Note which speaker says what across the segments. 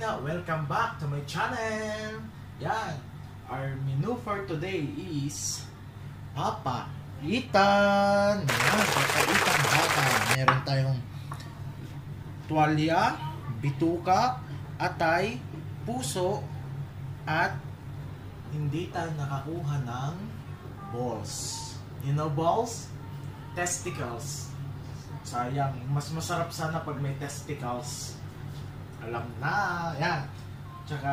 Speaker 1: welcome back to my channel. Yan, our menu for today is Papa Itan. Yan, Papa bata. Meron tayong tuwalya, bituka, atay, puso, at hindi tayo nakakuha ng balls. You know balls? Testicles. Sayang, mas masarap sana pag may testicles. Alam na, yan. Tsaka,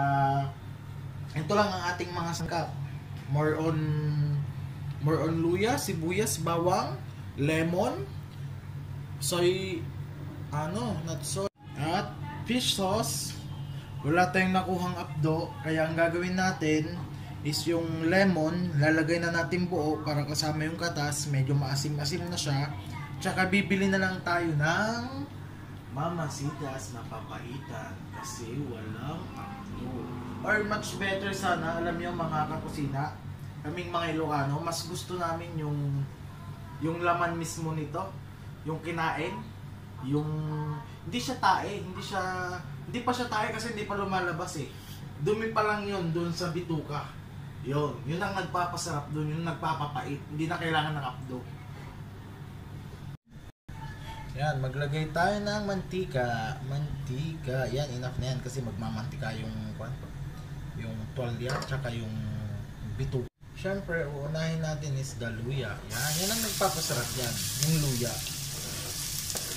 Speaker 1: ito lang ang ating mga sangkap. More on, more on luya, sibuyas, bawang, lemon, soy, ano, not soy, at fish sauce. Wala tayong nakuhang apdo, kaya ang gagawin natin is yung lemon, lalagay na natin buo para kasama yung katas, medyo maasim-asim na siya. Tsaka bibili na lang tayo ng mamasitas na papaitan kasi walang apdo. Or much better sana, alam niyo mga kakusina, kaming mga Ilocano, mas gusto namin yung yung laman mismo nito, yung kinain, yung hindi siya tae, hindi siya hindi pa siya tae kasi hindi pa lumalabas eh. Dumi pa lang yun doon sa bituka. Yun, yun ang nagpapasarap doon, yung nagpapapait. Hindi na kailangan ng apdo. Yan, maglagay tayo ng mantika. Mantika. Yan, enough na yan kasi magmamantika yung kwan, yung tuwalya tsaka yung bituka. Siyempre, uunahin natin is the luya. Yan, yan ang nagpapasarap yan. Yung luya.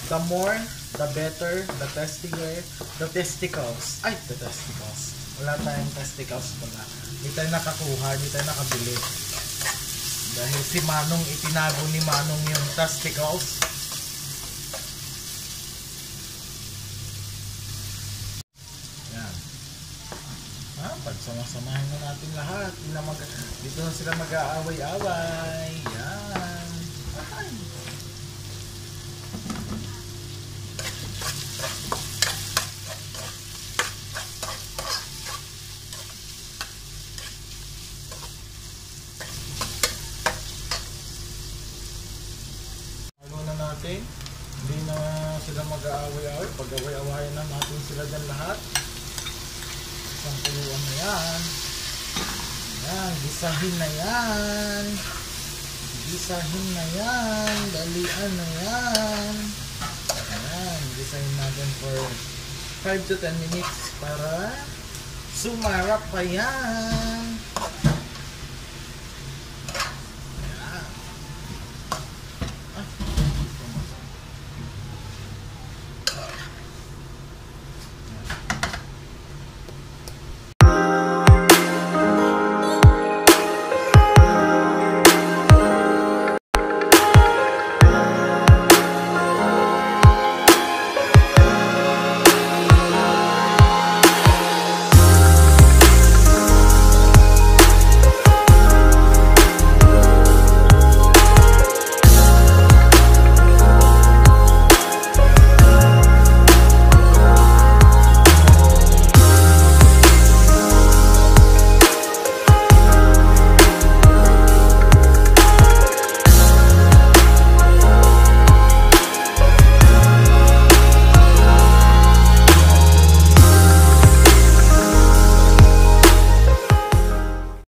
Speaker 1: The more, the better, the testicle, the testicles. Ay, the testicles. Wala tayong testicles pala. Hindi tayo nakakuha, hindi tayo nakabili. Dahil si Manong, itinago ni Manong yung testicles. Yan. Ah, pagsamasamahin na natin lahat. Hindi na mag, dito na sila mag-aaway-away. Yan. Ay. Ano na natin? Hindi na sila mag-aaway-away. Pag-away-awayan na natin sila dyan lahat. Isang puluan na yan. Yan, gisahin na yan. Gisahin na yan. Dalian na yan. Ayan, gisahin natin for 5 to 10 minutes para sumarap pa yan.